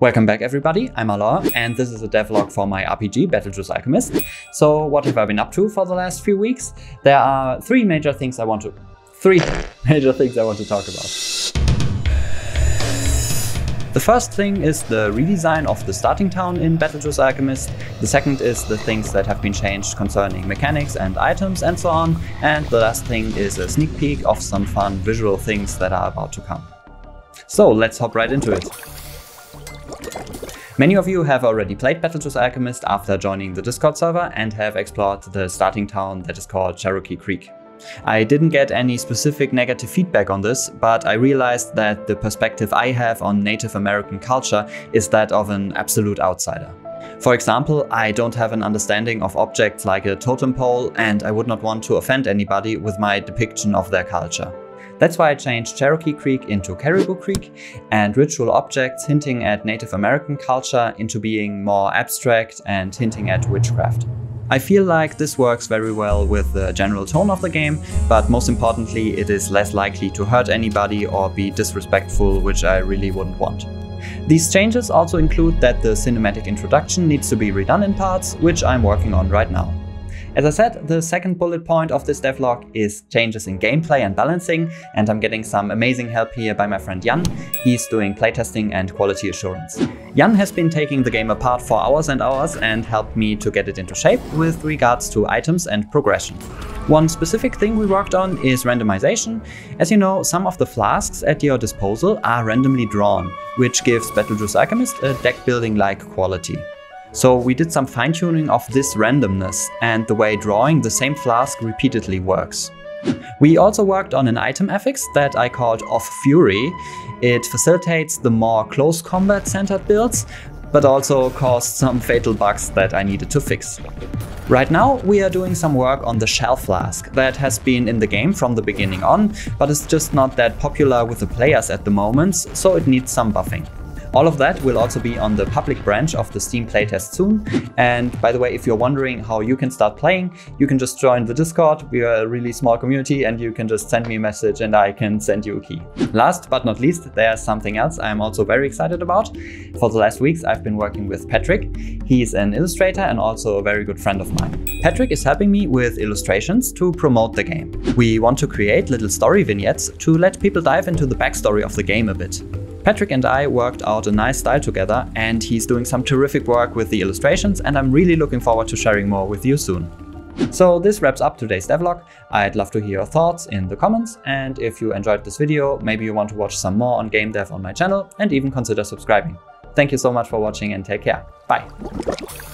Welcome back everybody, I'm Alain and this is a devlog for my RPG Battlejuice Alchemist. So what have I been up to for the last few weeks? There are three major things I want to... Three major things I want to talk about. The first thing is the redesign of the starting town in Battlejuice Alchemist. The second is the things that have been changed concerning mechanics and items and so on. And the last thing is a sneak peek of some fun visual things that are about to come. So let's hop right into it. Many of you have already played Battlejuice Alchemist after joining the Discord server and have explored the starting town that is called Cherokee Creek. I didn't get any specific negative feedback on this, but I realized that the perspective I have on Native American culture is that of an absolute outsider. For example, I don't have an understanding of objects like a totem pole and I would not want to offend anybody with my depiction of their culture. That's why I changed Cherokee Creek into Caribou Creek and ritual objects hinting at Native American culture into being more abstract and hinting at witchcraft. I feel like this works very well with the general tone of the game, but most importantly it is less likely to hurt anybody or be disrespectful, which I really wouldn't want. These changes also include that the cinematic introduction needs to be redone in parts, which I'm working on right now. As I said, the second bullet point of this devlog is changes in gameplay and balancing, and I'm getting some amazing help here by my friend Jan. He's doing playtesting and quality assurance. Jan has been taking the game apart for hours and hours and helped me to get it into shape with regards to items and progression. One specific thing we worked on is randomization. As you know, some of the flasks at your disposal are randomly drawn, which gives Battlejuice Alchemist a deck building like quality. So we did some fine tuning of this randomness and the way drawing the same flask repeatedly works. We also worked on an item affix that I called Off Fury. It facilitates the more close combat centered builds, but also caused some fatal bugs that I needed to fix. Right now we are doing some work on the Shell Flask that has been in the game from the beginning on, but is just not that popular with the players at the moment, so it needs some buffing. All of that will also be on the public branch of the Steam playtest soon. And by the way, if you're wondering how you can start playing, you can just join the Discord. We are a really small community and you can just send me a message and I can send you a key. Last but not least, there's something else I'm also very excited about. For the last weeks, I've been working with Patrick. He's an illustrator and also a very good friend of mine. Patrick is helping me with illustrations to promote the game. We want to create little story vignettes to let people dive into the backstory of the game a bit. Patrick and I worked out a nice style together and he's doing some terrific work with the illustrations and I'm really looking forward to sharing more with you soon. So this wraps up today's devlog. I'd love to hear your thoughts in the comments and if you enjoyed this video, maybe you want to watch some more on game dev on my channel and even consider subscribing. Thank you so much for watching and take care. Bye!